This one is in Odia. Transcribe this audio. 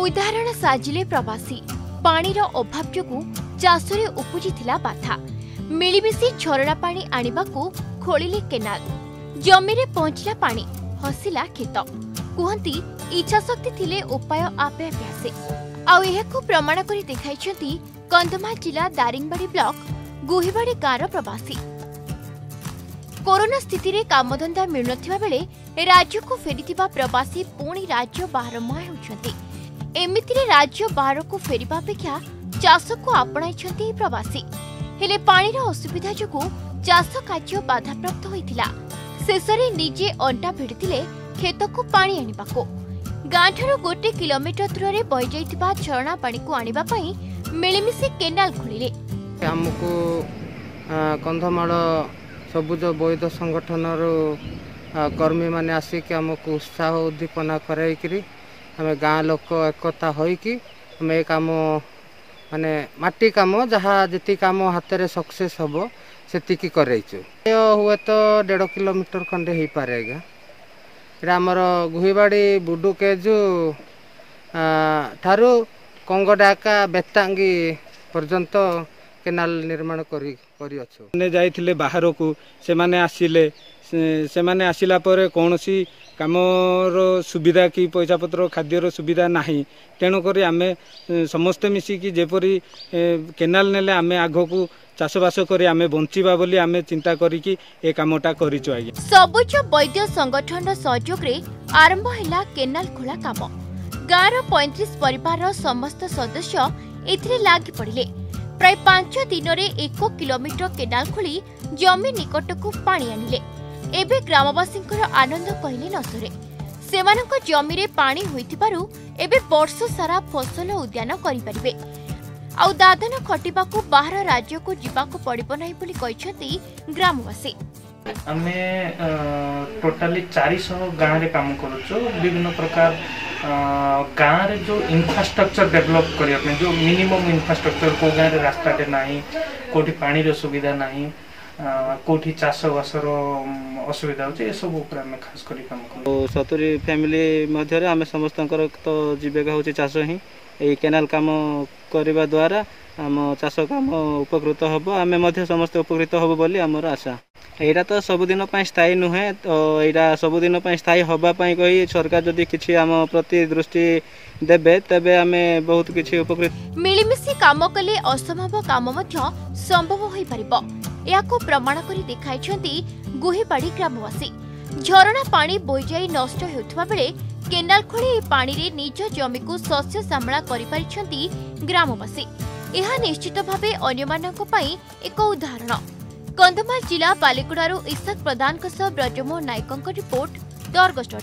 ଉଦାହରଣ ସାଜିଲେ ପ୍ରବାସୀ। ପାଣିର ଅଭାବ ଯୋଗୁଁ ଚାଷରେ ଉପୁଜିଥିଲା ବାଧା। ମିଳିମିଶି ଝରଣା ପାଣି ଆଣିବାକୁ ଖୋଳିଲେ କେନାଲ। ଜମିରେ ପହଞ୍ଚିଲା ପାଣି ହସିଲା କ୍ଷେତ। କୁହନ୍ତି ଇଚ୍ଛାଶକ୍ତି ଥିଲେ ଉପାୟ ଆପେ ଆପେ ଆସେ। ଆଉ ଏହାକୁ ପ୍ରମାଣ କରି ଦେଖାଇଛନ୍ତି କନ୍ଧମାଳ ଜିଲ୍ଲା ଦାରିଙ୍ଗବାଡ଼ି ବ୍ଲକ ଗୁହିବାଡ଼ି ଗାଁର ପ୍ରବାସୀ। କରୋନା ସ୍ଥିତିରେ କାମଧନ୍ଦା ମିଳୁନଥିବା ବେଳେ ରାଜ୍ୟକୁ ଫେରିଥିବା ପ୍ରବାସୀ ପୁଣି ରାଜ୍ୟ ବାହାରମୁହାଁ ହେଉଛନ୍ତି। ଏମିତିରେ ରାଜ୍ୟ ବାହାରକୁ ଫେରିବା ଅପେକ୍ଷା ଚାଷକୁ ଆପଣାଇଛନ୍ତି ଏହି ପ୍ରବାସୀ। ହେଲେ ପାଣିର ଅସୁବିଧା ଯୋଗୁଁ ଚାଷ କାର୍ଯ୍ୟ ବାଧାପ୍ରାପ୍ତ ହୋଇଥିଲା। ଶେଷରେ ନିଜେ ଅଣ୍ଟା ଭିଡ଼ିଥିଲେ କ୍ଷେତକୁ ପାଣି ଆଣିବାକୁ। ଗାଁଠାରୁ ଗୋଟେ କିଲୋମିଟର ଦୂରରେ ବହିଯାଇଥିବା ଝରଣା ପାଣିକୁ ଆଣିବା ପାଇଁ ମିଳିମିଶି କେନାଲ ଖୋଳିଲେ ଆମକୁ କନ୍ଧମାଳ ସବୁଜ ବୈଧ ସଂଗଠନରୁ କର୍ମୀମାନେ ଆସିକି ଆମକୁ ଉତ୍ସାହ ଉଦ୍ଦୀପନା କରାଇକିରି ଆମେ ଗାଁ ଲୋକ ଏକତା ହୋଇକି ଆମେ ଏ କାମ ମାନେ ମାଟି କାମ ଯାହା ଯେତିକି କାମ ହାତରେ ସକ୍ସେସ୍ ହେବ ସେତିକି କରାଇଛୁ। ହୁଏତ ଦେଢ଼ କିଲୋମିଟର ଖଣ୍ଡେ ହେଇପାରେ ଆଜ୍ଞା। ଏଇଟା ଆମର ଗୁହିବାଡ଼ି ବୁଡୁ କେଜୁ ଆ, ଠାରୁ କଙ୍ଗଡାକା ବେତାଙ୍ଗି ପର୍ଯ୍ୟନ୍ତ କେନାଲ ନିର୍ମାଣ କରି କରିଅଛୁ। ମାନେ ଯାଇଥିଲେ ବାହାରକୁ ସେମାନେ ଆସିଲେ ସେମାନେ ଆସିଲା ପରେ କୌଣସି କାମର ସୁବିଧା କି ପଇସା ପତ୍ର ଖାଦ୍ୟର ସୁବିଧା ନାହିଁ। ତେଣୁକରି ଆମେ ସମସ୍ତେ ମିଶିକି ଯେପରି କେନାଲ ନେଲେ ଆମେ ଆଗକୁ ଚାଷବାସ କରି ଆମେ ବଞ୍ଚିବା ବୋଲି ଆମେ ଚିନ୍ତା କରିକି ଏ କାମଟା କରିଛୁ ଆଜ୍ଞା। ସବୁଜ ବୈଦ୍ୟ ସଂଗଠନର ସହଯୋଗରେ ଆରମ୍ଭ ହେଲା କେନାଲ ଖୋଳା କାମ। ଗାଁର ପଇଁତିରିଶ ପରିବାରର ସମସ୍ତ ସଦସ୍ୟ ଏଥିରେ ଲାଗି ପଡ଼ିଲେ। ପ୍ରାୟ ପାଞ୍ଚ ଦିନରେ ଏକ କିଲୋମିଟର କେନାଲ ଖୋଳି ଜମି ନିକଟକୁ ପାଣି ଆଣିଲେ। ଏବେ ଗ୍ରାମବାସୀଙ୍କର ଆନନ୍ଦ କହିଲେ ନ ସରେ। ସେମାନଙ୍କ ଜମିରେ ପାଣି ହୋଇଥିବାରୁ ଏବେ ବର୍ଷ ସାରା ଫସଲ ଉଦ୍ୟାନ କରିପାରିବେ। ଆଉ ଦାଦନ ଖଟିବାକୁ ବାହାର ରାଜ୍ୟକୁ ଯିବାକୁ ପଡ଼ିବ ନାହିଁ ବୋଲି କହିଛନ୍ତି ଗ୍ରାମବାସୀ। ଆମେ ଟୋଟାଲି ଚାରିଶହ ଗାଁରେ କାମ କରୁଛୁ। ବିଭିନ୍ନ ପ୍ରକାର ଅ, ଗାଁରେ ଯେଉଁ ଇନଫ୍ରାଷ୍ଟ୍ରକ୍ଚର ଡେଭଲପ୍ କରିବା ପାଇଁ ଯେଉଁ ମିନିମମ୍ ଇନଫ୍ରାଷ୍ଟ୍ରକ୍ଚର କେଉଁ ଗାଁରେ ରାସ୍ତାଟେ ନାହିଁ କେଉଁଠି ପାଣିର ସୁବିଧା ନାହିଁ ଅ, କେଉଁଠି ଚାଷବାସର ଉମ୍, ଅସୁବିଧା ହେଉଛି ଏସବୁ ଉପରେ ଆମେ ଖାସ କରି କାମ କରୁଛୁ ଆଉ ସତୁରି ଫ୍ୟାମିଲି ମଧ୍ୟରେ ଆମେ ସମସ୍ତଙ୍କର ତ ଜୀବିକା ହେଉଛି ଚାଷ ହିଁ। ଏଇ କେନାଲ କାମ କରିବା ଦ୍ୱାରା ଆମ ଚାଷ କାମ ଉପକୃତ ହେବ। ଆମେ ମଧ୍ୟ ସମସ୍ତେ ଉପକୃତ ହବୁ ବୋଲି ଆମର ଆଶା। ଏଇଟା ତ ସବୁଦିନ ପାଇଁ ସ୍ଥାୟୀ ନୁହେଁ ତ ଏଇଟା ସବୁଦିନ ପାଇଁ ସ୍ଥାୟୀ ହେବା ପାଇଁ କହି ସରକାର ଯଦି କିଛି ଆମ ପ୍ରତି ଦୃଷ୍ଟି ଦେବେ ତେବେ ଆମେ ବହୁତ କିଛି ଉପକୃତ ମିଳିମିଶି କାମ କଲେ ଅସମ୍ଭବ କାମ ମଧ୍ୟ ସମ୍ଭବ ହୋଇପାରିବ। ଏହାକୁ ପ୍ରମାଣ କରି ଦେଖାଇଛନ୍ତି ଗୁହିବାଡ଼ି ଗ୍ରାମବାସୀ। ଝରଣା ପାଣି ବୋହିଯାଇ ନଷ୍ଟ ହେଉଥିବା ବେଳେ କେନାଲ ଖୋଳି ଏହି ପାଣିରେ ନିଜ ଜମିକୁ ଶସ୍ୟ ଶ୍ୟାମଳା କରିପାରିଛନ୍ତି ଗ୍ରାମବାସୀ। ଏହା ନିଶ୍ଚିତ ଭାବେ ଅନ୍ୟମାନଙ୍କ ପାଇଁ ଏକ ଉଦାହରଣ। କନ୍ଧମାଳ ଜିଲ୍ଲା ବାଲିଗୁଡ଼ାରୁ ଇସାକ ପ୍ରଧାନଙ୍କ ସହ ବ୍ରଜମୋହନ ନାୟକଙ୍କ ରିପୋର୍ଟ ଦର୍ଗଷ୍ଟ